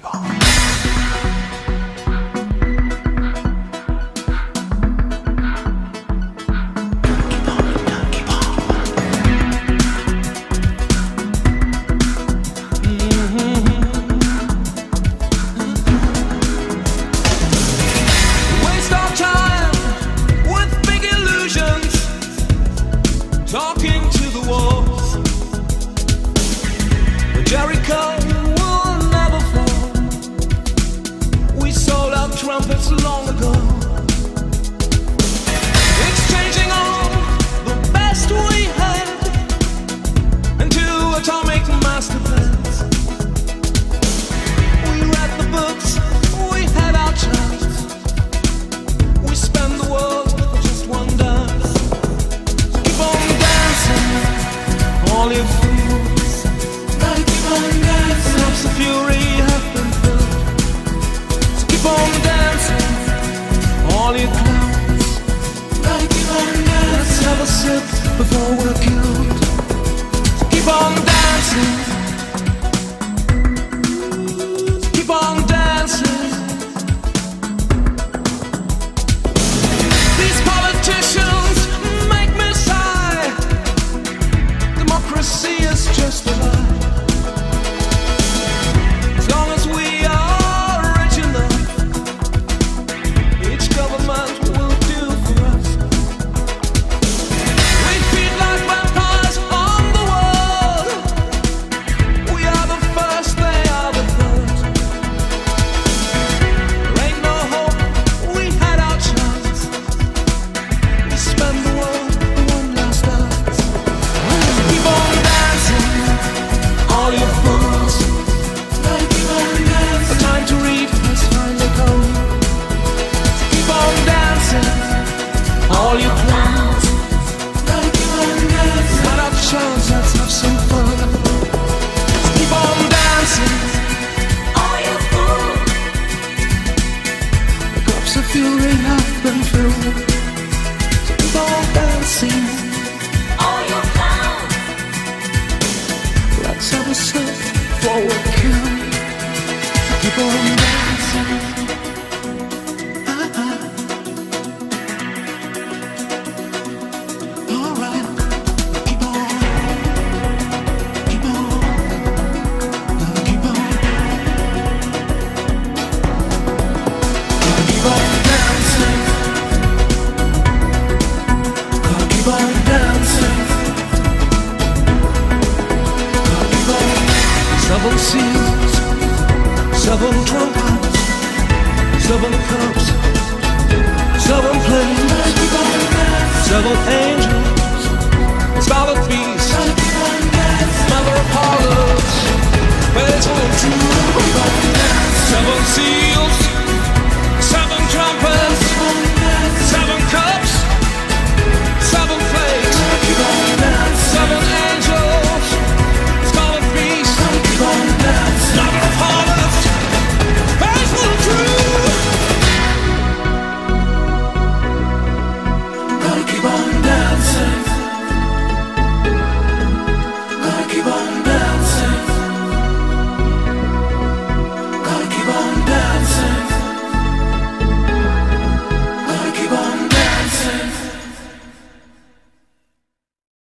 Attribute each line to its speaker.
Speaker 1: Bebop. The fury have been felt So keep on dancing All Let's have a sip before we're killed. I've been through. People dancing. Let's have a surf for a kill. People Seven seals, seven trumpets, seven cups, seven planes.